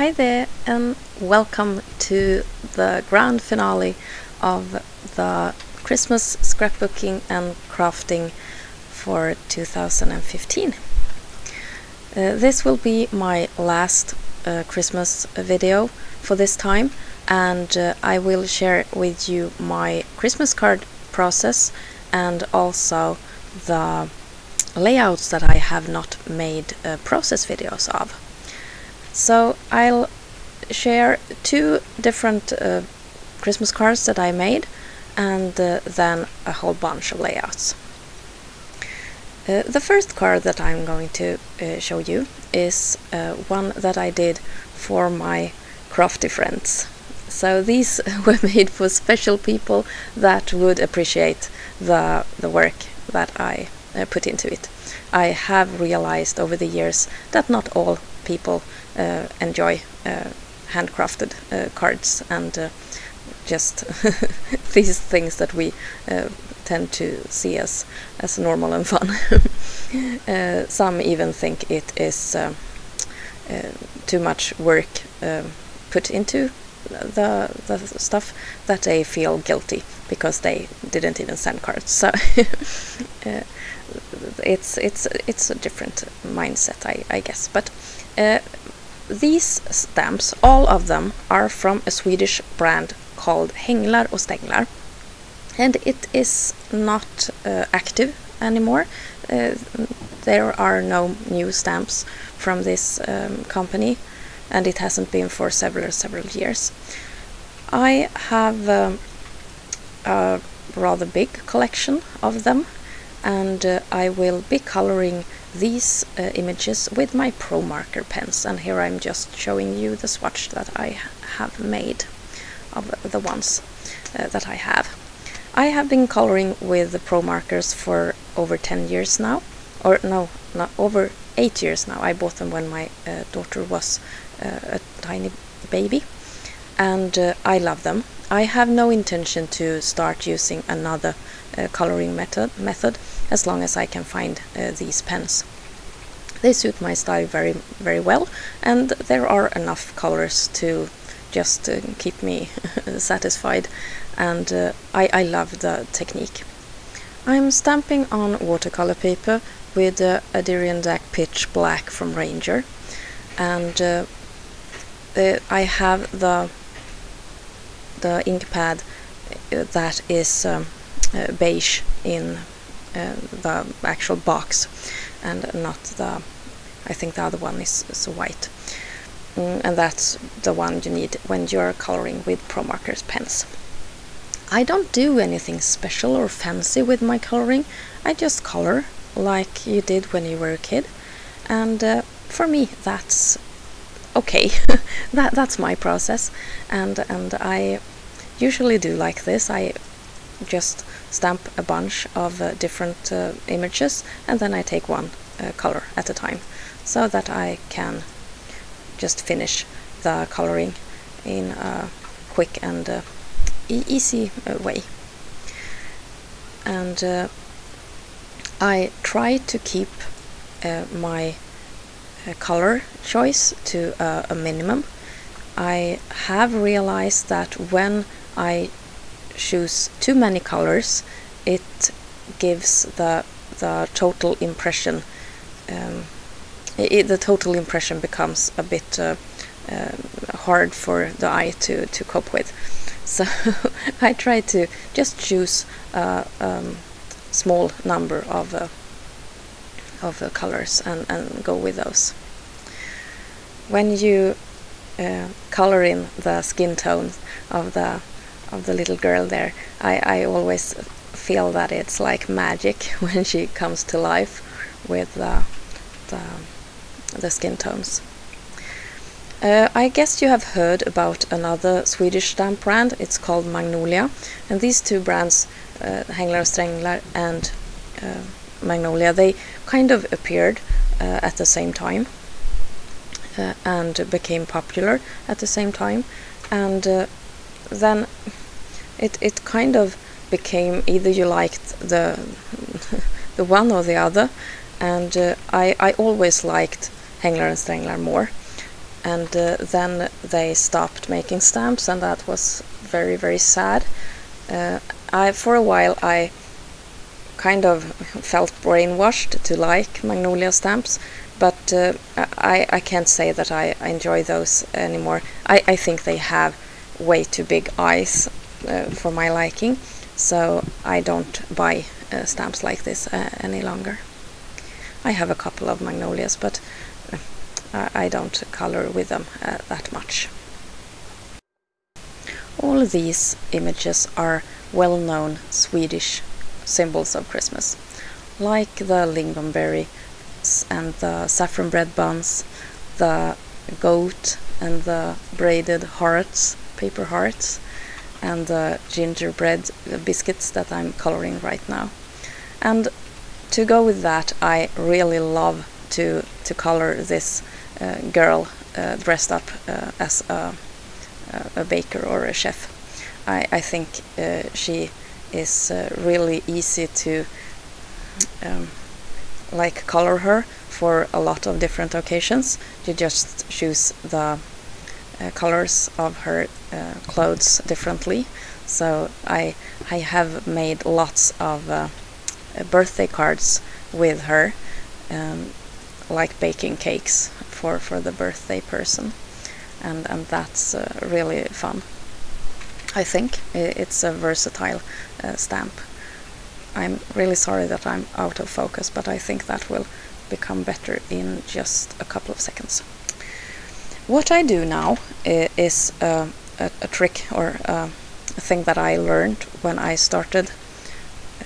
Hi there, and welcome to the grand finale of the Christmas scrapbooking and crafting for 2015. Uh, this will be my last uh, Christmas video for this time, and uh, I will share with you my Christmas card process and also the layouts that I have not made uh, process videos of. So I'll share two different uh, Christmas cards that I made and uh, then a whole bunch of layouts. Uh, the first card that I'm going to uh, show you is uh, one that I did for my crafty friends. So these were made for special people that would appreciate the, the work that I uh, put into it. I have realized over the years that not all people enjoy uh, handcrafted uh, cards and uh, just these things that we uh, tend to see as as normal and fun. Uh, some even think it is too much work put into the the stuff that they feel guilty because they didn't even send cards. So it's it's it's a different mindset, I, I guess. But uh, these stamps, all of them, are from a Swedish brand called Hänglar och Stänglar, and it is not uh, active anymore. Uh, there are no new stamps from this um, company, and it hasn't been for several several years. I have um, a rather big collection of them and uh, I will be coloring these uh, images with my Pro Marker pens and here I'm just showing you the swatch that I have made of the ones uh, that I have. I have been coloring with the Pro Markers for over 10 years now or no, not over 8 years now. I bought them when my uh, daughter was uh, a tiny baby and uh, I love them. I have no intention to start using another uh, coloring method, method as long as I can find uh, these pens. They suit my style very very well and there are enough colors to just uh, keep me satisfied and uh, I, I love the technique. I'm stamping on watercolor paper with uh, Adirondack Pitch Black from Ranger and uh, I have the the ink pad that is um, uh, beige in uh, the actual box and not the I think the other one is, is white. Mm, and that's the one you need when you're coloring with Pro Markers pens. I don't do anything special or fancy with my coloring. I just color like you did when you were a kid. And uh, for me that's okay. That that's my process. And and I usually do like this. I just stamp a bunch of uh, different uh, images and then I take one uh, color at a time so that I can just finish the coloring in a quick and uh, e easy uh, way. And uh, I try to keep my color choice to a minimum. I have realized that when I choose too many colors it gives the the total impression um, it, the total impression becomes a bit uh, uh, hard for the eye to, to cope with. So I try to just choose a um, small number of uh, of uh, colors and, and go with those. When you uh, color in the skin tone of the of the little girl there I, I always feel that it's like magic when she comes to life with the, the, the skin tones. Uh, I guess you have heard about another Swedish stamp brand, it's called Magnolia. And these two brands, uh, Hänglar Stänglar and uh, Magnolia, they kind of appeared uh, at the same time uh, and became popular at the same time. And uh, then it, it kind of became either you liked the the one or the other and uh, I, I always liked Hänglar and Stänglar more and uh, then they stopped making stamps, and that was very very sad. Uh, I for a while I kind of felt brainwashed to like magnolia stamps, but uh, I, I can't say that I, I enjoy those anymore. I, I think they have way too big eyes uh, for my liking, so I don't buy uh, stamps like this uh, any longer. I have a couple of magnolias, but uh, I don't color with them uh, that much. All of these images are well-known Swedish symbols of Christmas, like the lingonberry and the saffron bread buns, the goat and the braided hearts, paper hearts, and the gingerbread biscuits that I'm coloring right now. And to go with that, I really love to to color this uh, girl uh, dressed up uh, as a, a baker or a chef. I, I think uh, she is uh, really easy to um, like color her for a lot of different occasions. You just choose the uh, colors of her uh, clothes differently. So I I have made lots of uh, birthday cards with her, um, like baking cakes for for the birthday person, and and that's uh, really fun. I think it's a versatile uh, stamp. I'm really sorry that I'm out of focus, but I think that will become better in just a couple of seconds. What I do now is uh, a, a, trick or uh, a thing that I learned when I started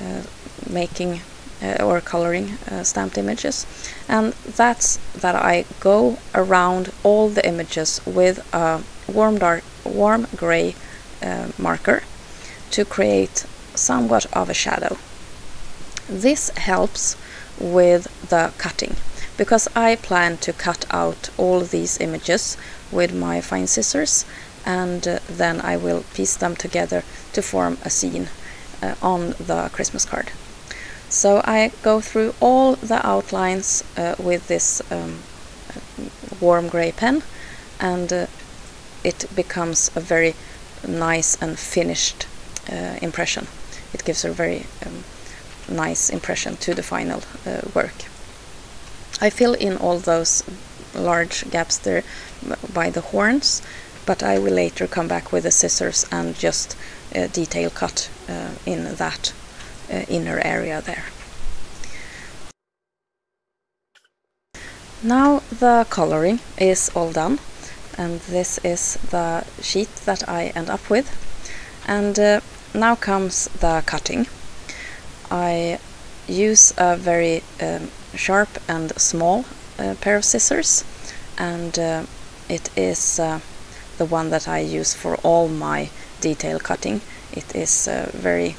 uh, making uh, or coloring uh, stamped images, and that's that I go around all the images with a warm dark, warm gray uh, marker to create somewhat of a shadow. This helps with the cutting because I plan to cut out all these images with my fine scissors and uh, then I will piece them together to form a scene uh, on the Christmas card. So I go through all the outlines uh, with this um, warm gray pen and uh, it becomes a very nice and finished uh, impression. It gives a very um, nice impression to the final uh, work. I fill in all those large gaps there by the horns, but I will later come back with the scissors and just uh, detail cut uh, in that uh, inner area there. Now the coloring is all done and this is the sheet that I end up with and uh, now comes the cutting I use a very um, sharp and small uh, pair of scissors and uh, it is uh, the one that I use for all my detail cutting it is uh, very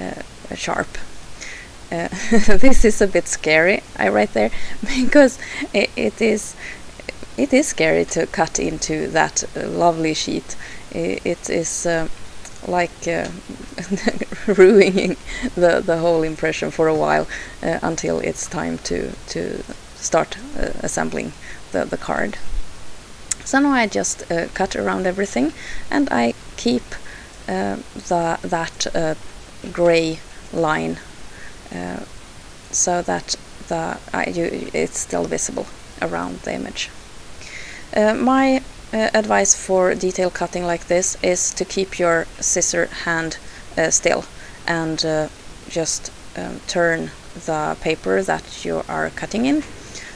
uh, sharp this is a bit scary I write there because it, it is it is scary to cut into that uh, lovely sheet. it is uh, like uh, ruining the the whole impression for a while uh, until it's time to to start uh, assembling the the card. So now I just uh, cut around everything, and I keep the that gray line so that the you, it's still visible around the image. Uh, my uh, advice for detail cutting like this is to keep your scissor hand uh, still and uh, just um, turn the paper that you are cutting in.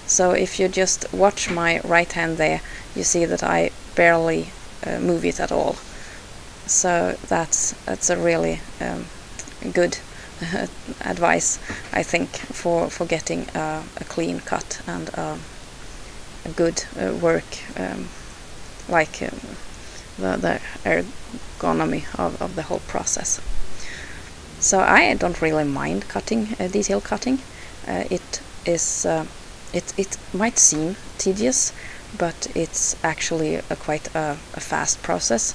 So if you just watch my right hand there, you see that I barely uh, move it at all. So that's that's a really um, good advice, I think, for for getting a clean cut and a good uh, work, um, like um, the, the ergonomy of, of the whole process. So I don't really mind cutting, uh, detail cutting. Uh, it is, uh, it, it might seem tedious, but it's actually a quite a, a fast process,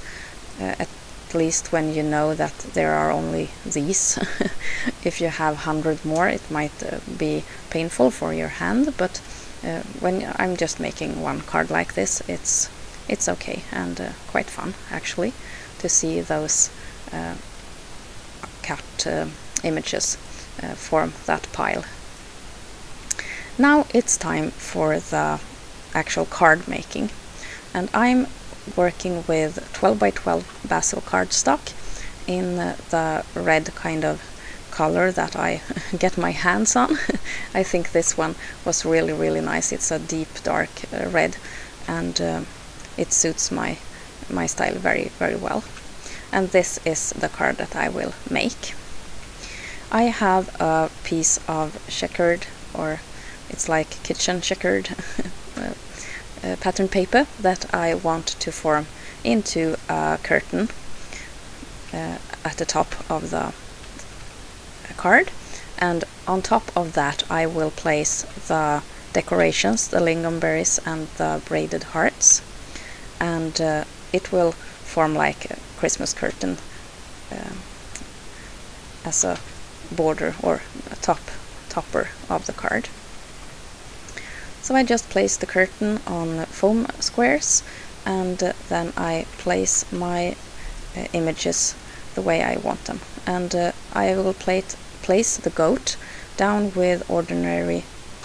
uh, at least when you know that there are only these. if you have hundred more, it might uh, be painful for your hand, but uh, when I'm just making one card like this, it's it's okay and uh, quite fun actually to see those uh, cut uh, images uh, form that pile. Now it's time for the actual card making and I'm working with 12 by 12 Bazzill cardstock in the red kind of color that I get my hands on. I think this one was really really nice. It's a deep dark uh, red and it suits my my style very very well. And this is the card that I will make. I have a piece of checkered or it's like kitchen checkered uh, uh, pattern paper that I want to form into a curtain uh, at the top of the card and on top of that I will place the decorations, the lingonberries and the braided hearts and uh, it will form like a Christmas curtain uh, as a border or a top topper of the card. So I just place the curtain on foam squares and uh, then I place my uh, images the way I want them. And uh, I will plate, place the goat down with ordinary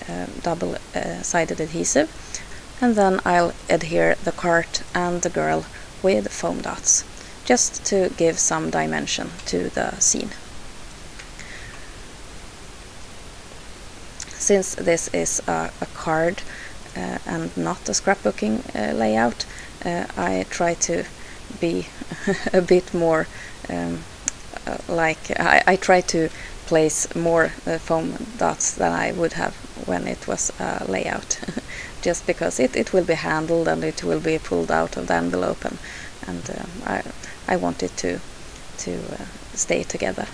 uh, double-sided uh, adhesive and then I'll adhere the cart and the girl with foam dots just to give some dimension to the scene. Since this is a, a card uh, and not a scrapbooking uh, layout, uh, I try to be a bit more um, uh, like I, I, try to place more uh, foam dots than I would have when it was a layout just because it, it will be handled and it will be pulled out of the envelope and, and um, I, I want it to, to uh, stay together.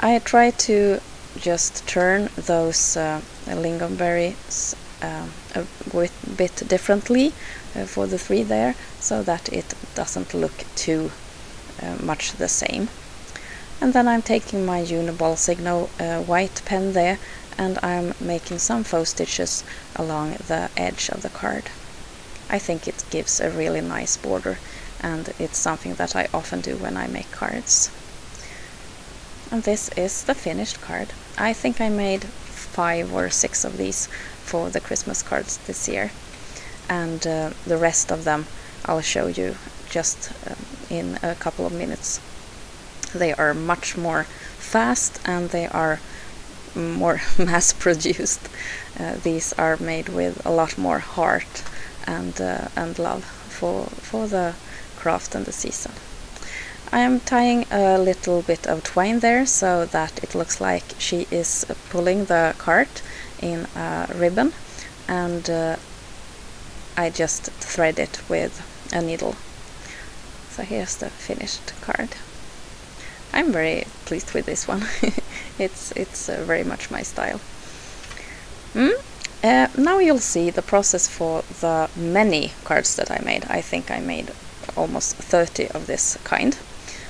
I try to just turn those uh, lingonberries uh, a bit differently uh, for the three there so that it doesn't look too uh, much the same. And then I'm taking my Uniball Signo uh, white pen there and I'm making some faux stitches along the edge of the card. I think it gives a really nice border and it's something that I often do when I make cards. And this is the finished card. I think I made five or six of these for the Christmas cards this year and uh, the rest of them I'll show you just um, in a couple of minutes. They are much more fast and they are more mass produced. Uh, these are made with a lot more heart and uh, and love for for the craft and the season. I am tying a little bit of twine there so that it looks like she is pulling the cart in a ribbon and uh, I just thread it with a needle. So here's the finished card. I'm very pleased with this one. it's it's uh, very much my style. Mm? Uh, now you'll see the process for the many cards that I made. I think I made almost 30 of this kind.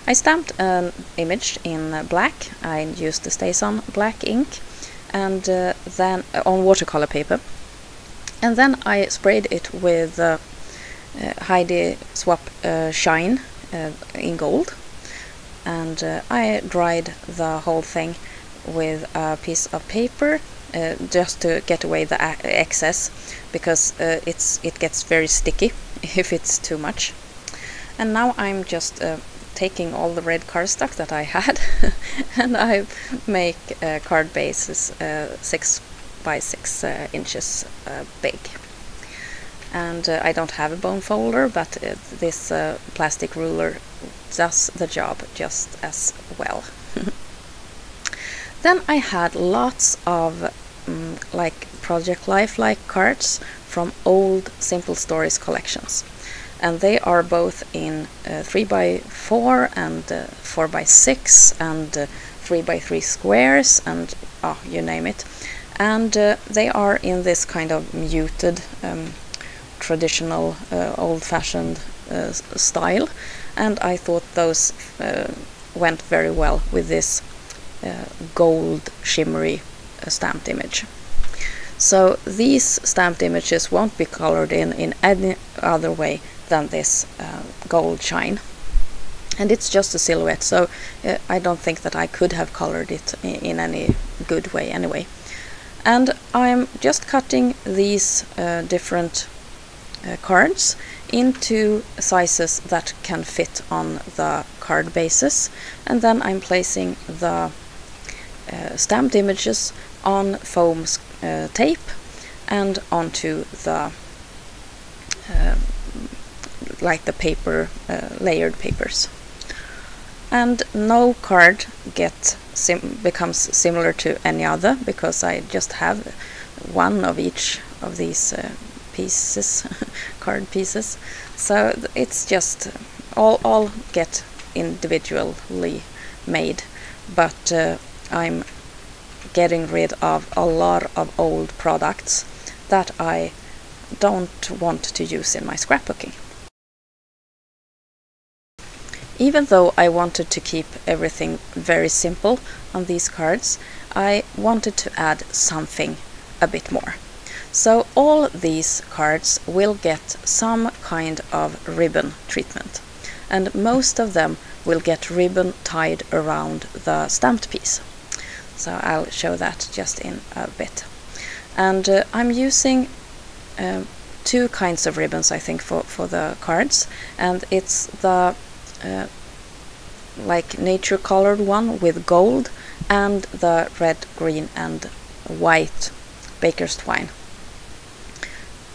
I stamped an image in black. I used the StazOn black ink and uh, then uh, on watercolor paper. And then I sprayed it with uh, uh, Heidi Swapp Shine in gold and uh, I dried the whole thing with a piece of paper uh, just to get away the excess because uh, it's it gets very sticky if it's too much. And now I'm just uh, taking all the red cardstock that I had and I make uh, card bases uh, six by six inches big. And I don't have a bone folder but this plastic ruler does the job just as well. then I had lots of um, like Project Life-like cards from old Simple Stories collections. And they are both in uh, 3x4 and uh, 4x6 and uh, 3x3 squares and oh, you name it. And uh, they are in this kind of muted, um, traditional, uh, old-fashioned uh, style and I thought those uh, went very well with this uh, gold shimmery uh, stamped image. So these stamped images won't be colored in in any other way than this uh, gold shine. And it's just a silhouette, so uh, I don't think that I could have colored it in, in any good way anyway. And I'm just cutting these uh, different cards into sizes that can fit on the card bases and then I'm placing the uh, stamped images on foam uh, tape and onto the uh, like the paper uh, layered papers. And no card get sim becomes similar to any other because I just have one of each of these uh, pieces card pieces so it's just all all get individually made but uh, I'm getting rid of a lot of old products that I don't want to use in my scrapbooking. Even though I wanted to keep everything very simple on these cards, I wanted to add something a bit more. So all these cards will get some kind of ribbon treatment and most of them will get ribbon tied around the stamped piece. So I'll show that just in a bit. And uh, I'm using uh, two kinds of ribbons I think for, for the cards and it's the uh, like nature colored one with gold and the red, green and white baker's twine.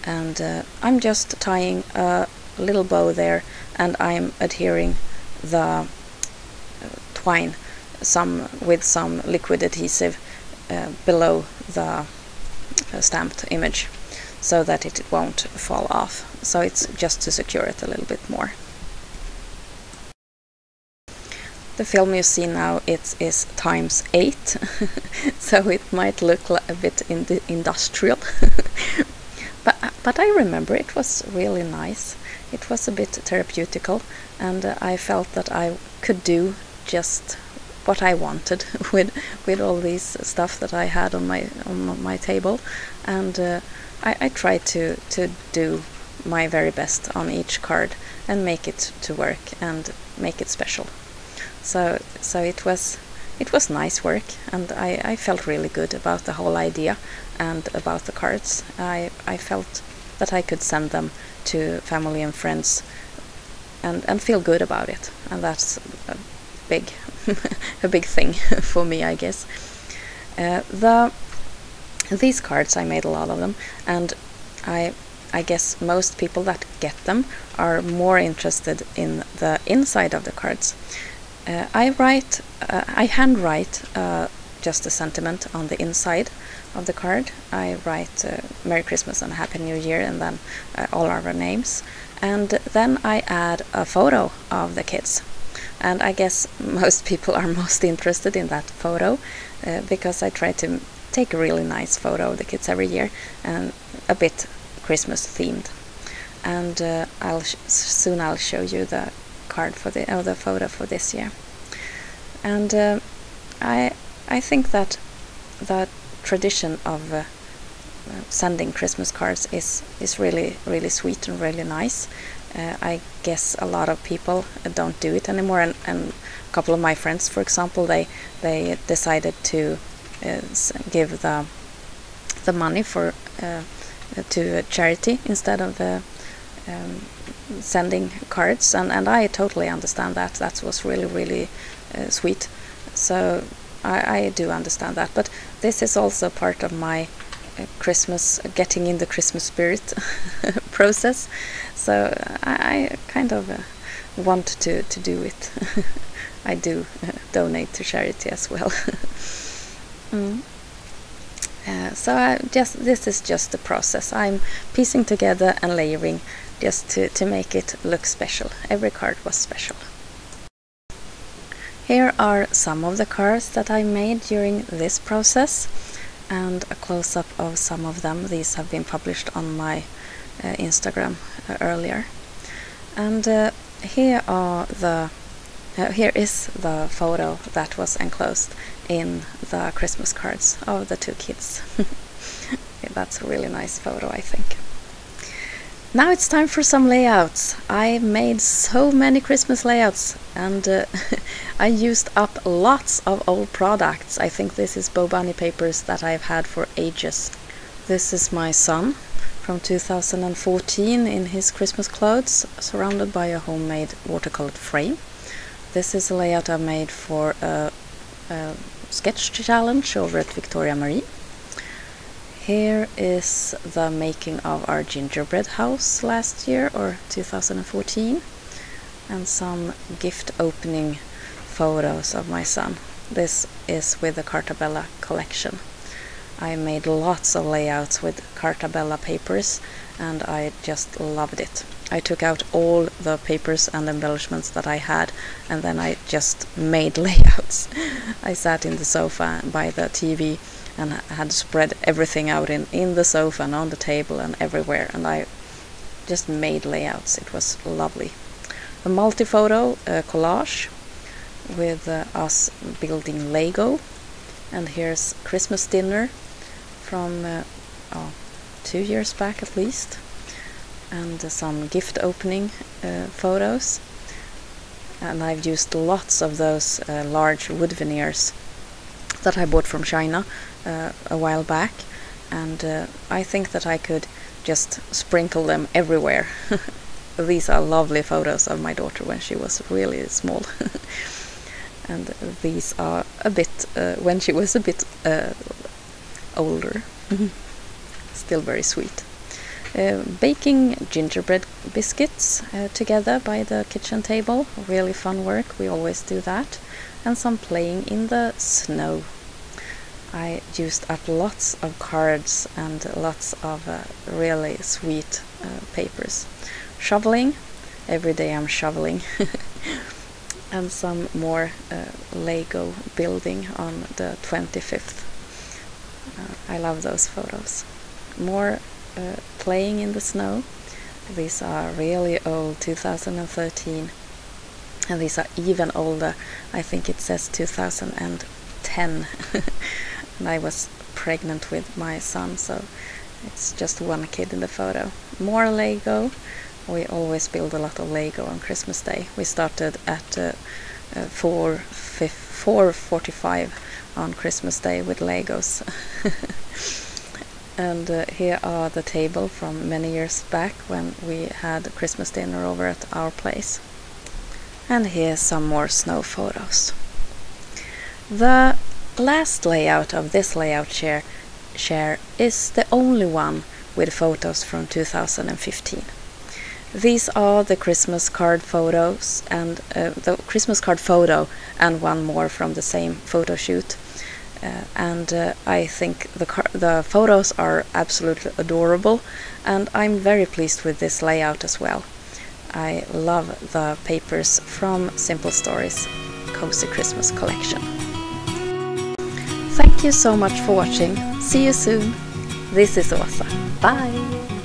And uh, I'm just tying a little bow there and I'm adhering the uh, twine some with some liquid adhesive uh, below the uh, stamped image so that it won't fall off. So it's just to secure it a little bit more. The film you see now it is times 8 so it might look a bit in industrial but, but I remember it was really nice. It was a bit therapeutical and uh, I felt that I could do just what I wanted with with all these stuff that I had on my on my table, and uh, I, I tried to to do my very best on each card and make it to work and make it special. So so it was it was nice work and I, I felt really good about the whole idea and about the cards. I, I felt that I could send them to family and friends and, and feel good about it and that's a big a big thing for me I guess. Uh, the these cards I made a lot of them and I I guess most people that get them are more interested in the inside of the cards. Uh, I write, uh, I handwrite uh, just a sentiment on the inside of the card. I write uh, Merry Christmas and Happy New Year and then uh, all our names. And then I add a photo of the kids. And I guess most people are most interested in that photo uh, because I try to take a really nice photo of the kids every year and a bit Christmas themed. And I'll soon I'll show you the card for the the photo for this year. And uh, I I think that that tradition of uh, sending Christmas cards is is really really sweet and really nice. Uh, I guess a lot of people don't do it anymore, and, and a couple of my friends, for example, they they decided to uh, give the the money for uh, to charity instead of uh, um, sending cards, and and I totally understand that. That was really really uh, sweet. So I, I do understand that, but this is also part of my uh, Christmas, getting in the Christmas spirit process. So I, I kind of uh, want to, to do it. I do donate to charity as well. mm. uh, so I just this is just the process. I'm piecing together and layering just to, to make it look special. Every card was special. Here are some of the cards that I made during this process and a close-up of some of them. These have been published on my uh, Instagram uh, earlier. And uh, here are the uh, here is the photo that was enclosed in the Christmas cards of the two kids. That's a really nice photo, I think. Now it's time for some layouts. I made so many Christmas layouts and uh, I used up lots of old products. I think this is Bo Bunny papers that I've had for ages. This is my son from 2014 in his Christmas clothes, surrounded by a homemade watercolored frame. This is a layout I made for a, a sketch challenge over at Victoria Marie. Here is the making of our gingerbread house last year or 2014 and some gift opening photos of my son. This is with the Cartabella collection. I made lots of layouts with Cartabella papers and I just loved it. I took out all the papers and embellishments that I had and then I just made layouts. I sat in the sofa by the TV and had spread everything out in, in the sofa and on the table and everywhere and I just made layouts. It was lovely. A multi-photo collage with uh, us building Lego and here's Christmas dinner from uh, oh, two years back at least and some gift opening uh, photos and I've used lots of those uh, large wood veneers that I bought from China uh, a while back and uh, I think that I could just sprinkle them everywhere. These are lovely photos of my daughter when she was really small. and these are a bit uh, when she was a bit uh, older. Still very sweet. Uh, baking gingerbread biscuits uh, together by the kitchen table. Really fun work, we always do that. And some playing in the snow. I used up lots of cards and lots of uh, really sweet uh, papers. Shoveling, every day I'm shoveling. and some more uh, Lego building on the 25th. Uh, I love those photos. More uh, playing in the snow. These are really old, 2013. And these are even older. I think it says 2010. and I was pregnant with my son, so it's just one kid in the photo. More Lego. We always build a lot of Lego on Christmas Day. We started at uh, uh, 4 4.45 on Christmas Day with Legos. and uh, here are the table from many years back when we had Christmas dinner over at our place. And here's some more snow photos. The last layout of this layout share, share is the only one with photos from 2015. These are the Christmas card photos and uh, the Christmas card photo and one more from the same photo shoot uh, and uh, I think the, the photos are absolutely adorable and I'm very pleased with this layout as well. I love the papers from Simple Stories Cozy Christmas collection. Thank you so much for watching. See you soon. This is Åsa. Bye!